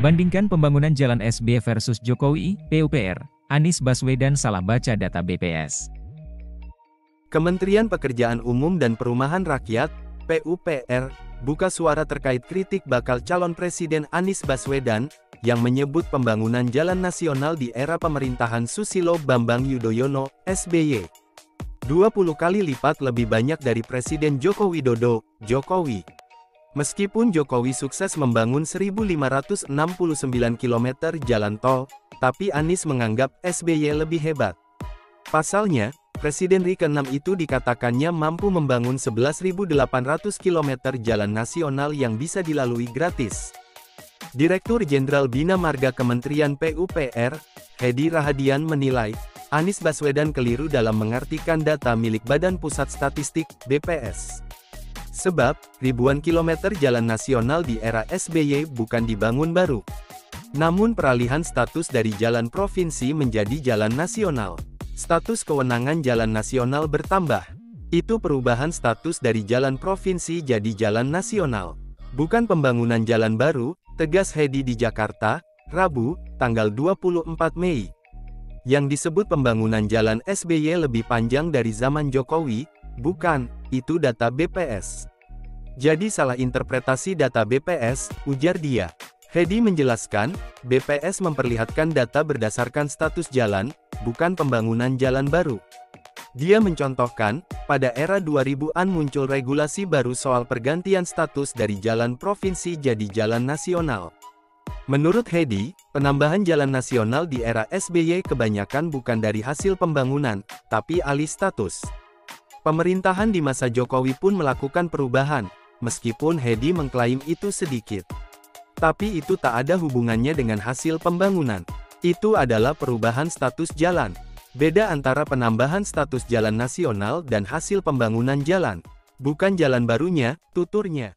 Bandingkan pembangunan jalan SBY versus Jokowi, PUPR, Anies Baswedan salah baca data BPS. Kementerian Pekerjaan Umum dan Perumahan Rakyat, PUPR, buka suara terkait kritik bakal calon Presiden Anies Baswedan, yang menyebut pembangunan jalan nasional di era pemerintahan Susilo Bambang Yudhoyono, SBY. 20 kali lipat lebih banyak dari Presiden Joko Widodo, Jokowi. Meskipun Jokowi sukses membangun 1.569 km jalan tol, tapi Anies menganggap SBY lebih hebat. Pasalnya, Presiden RI ke-6 itu dikatakannya mampu membangun 11.800 km jalan nasional yang bisa dilalui gratis. Direktur Jenderal Bina Marga Kementerian PUPR, Hedi Rahadian menilai, Anies Baswedan keliru dalam mengartikan data milik Badan Pusat Statistik, BPS. Sebab, ribuan kilometer jalan nasional di era SBY bukan dibangun baru. Namun peralihan status dari jalan provinsi menjadi jalan nasional. Status kewenangan jalan nasional bertambah. Itu perubahan status dari jalan provinsi jadi jalan nasional. Bukan pembangunan jalan baru, tegas Hedi di Jakarta, Rabu, tanggal 24 Mei. Yang disebut pembangunan jalan SBY lebih panjang dari zaman Jokowi, bukan, itu data BPS. Jadi salah interpretasi data BPS, ujar dia. Hedi menjelaskan, BPS memperlihatkan data berdasarkan status jalan, bukan pembangunan jalan baru. Dia mencontohkan, pada era 2000-an muncul regulasi baru soal pergantian status dari jalan provinsi jadi jalan nasional. Menurut Hedi, penambahan jalan nasional di era SBY kebanyakan bukan dari hasil pembangunan, tapi alih status. Pemerintahan di masa Jokowi pun melakukan perubahan, meskipun Hedi mengklaim itu sedikit. Tapi itu tak ada hubungannya dengan hasil pembangunan. Itu adalah perubahan status jalan. Beda antara penambahan status jalan nasional dan hasil pembangunan jalan. Bukan jalan barunya, tuturnya.